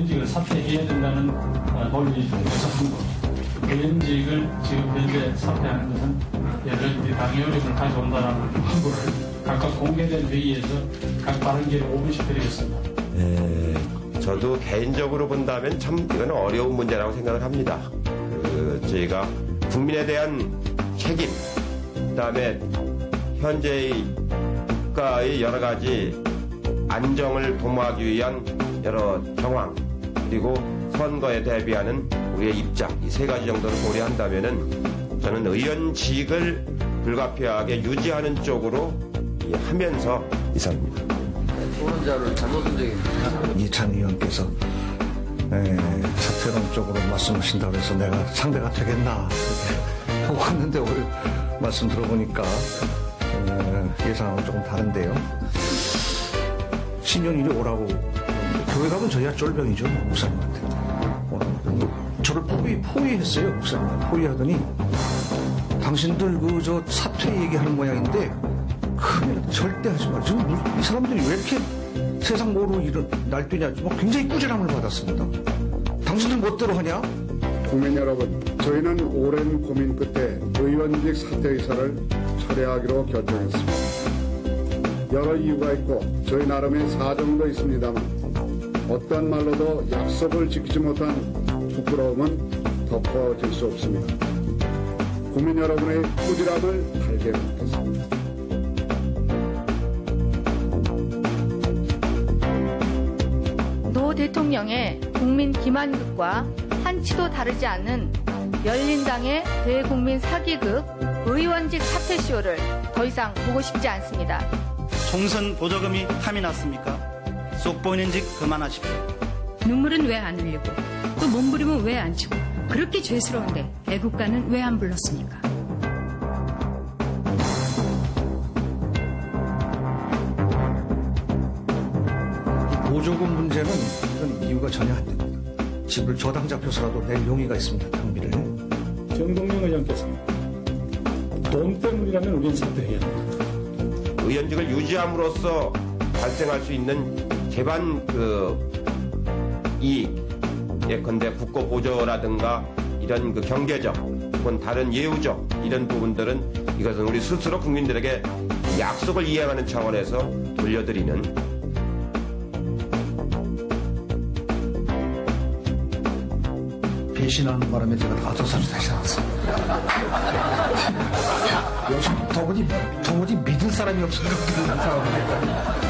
의원직을 사퇴해야 된다는 어, 논의 중에서 한 거. 의원직을 지금 현재 사퇴하는 것은 여러 우리 당의 어려움을 가져온다는 함구를 각각 공개된 회의에서 각 발언기를 5분씩 드리겠습니다. 에, 저도 개인적으로 본다면 참 이건 어려운 문제라고 생각을 합니다. 그 저희가 국민에 대한 책임, 그다음에 현재의 국가의 여러 가지 안정을 도모하기 위한 여러 정황 그리고 선거에 대비하는 우리의 입장 이 세 가지 정도를 고려한다면은 저는 의원직을 불가피하게 유지하는 쪽으로 이 하면서 이상입니다. 토론자를 잘못 선정했 이찬 의원께서 에, 사퇴론 쪽으로 말씀하신다고 해서 내가 상대가 되겠나 하고 왔는데 오늘 말씀 들어보니까 에, 예상하고 조금 다른데요. 신년일이 오라고 교회 가면 저희가 쫄병이죠 목사님한테. 어, 저를 포위, 포위했어요 목사님 포위하더니 당신들 그 저 사퇴 얘기하는 모양인데 큰일 절대 하지 마. 지금 뭐이 사람들이 왜 이렇게 세상 모르고 이런 날뛰냐. 뭐 굉장히 꾸지람을 받았습니다. 당신들 멋대로 하냐? 국민 여러분, 저희는 오랜 고민 끝에 의원직 사퇴 의사를 철회하기로 결정했습니다. 여러 이유가 있고 저희 나름의 사정도 있습니다만 어떠한 말로도 약속을 지키지 못한 부끄러움은 덮어질 수 없습니다. 국민 여러분의 꾸지람을 달게 하겠습니다. 노 대통령의 국민 기만극과 한치도 다르지 않는 열린당의 대국민 사기극 의원직 사퇴 쇼를 더 이상 보고 싶지 않습니다. 총선 보조금이 탐이 났습니까? 쏙 보이는 짓 그만하십시오. 눈물은 왜 안 흘리고 또 몸부림은 왜 안 치고 그렇게 죄스러운데 애국가는 왜 안 불렀습니까? 보조금 문제는 이런 이유가 전혀 안 됩니다. 집을 저당 잡혀서라도 낼 용의가 있습니다. 당비를. 정동영 의원께서 돈 때문이라면 우리는 사퇴해야 된다. 의원직을 유지함으로써 발생할 수 있는 재반 그 이익 예컨대 국고 보조라든가 이런 그 경제적 혹은 다른 예우적 이런 부분들은 이것은 우리 스스로 국민들에게 약속을 이행하는 차원에서 돌려드리는 배신하는 바람에 제가 다섯 살이 되지 않았습니다. 요즘 도무지, 도무지 믿을 사람이 없어요. 믿는 사람이.